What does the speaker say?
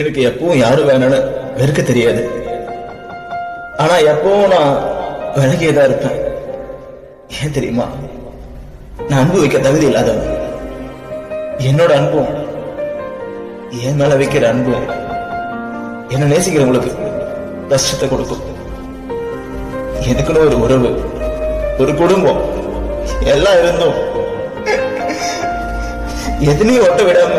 எனக்கு எப்பவும் யாரும் வேணும்னு வெறுக்க தெரியாது. ஆனா எப்பவும் நான் விலகியதா இருப்பேன். ஏன் தெரியுமா? நான் அன்பு வைக்க தகுதி இல்லாதவன். என்னோட அன்பும் என் மேல வைக்கிற அன்பும் என்ன நேசிக்கிறவங்களுக்கு கஷ்டத்தை கொடுக்கும். எதுக்குன்னு ஒரு உறவு ஒரு குடும்பம் எல்லாம் இருந்தும் எதுலையும் ஒட்ட விடாம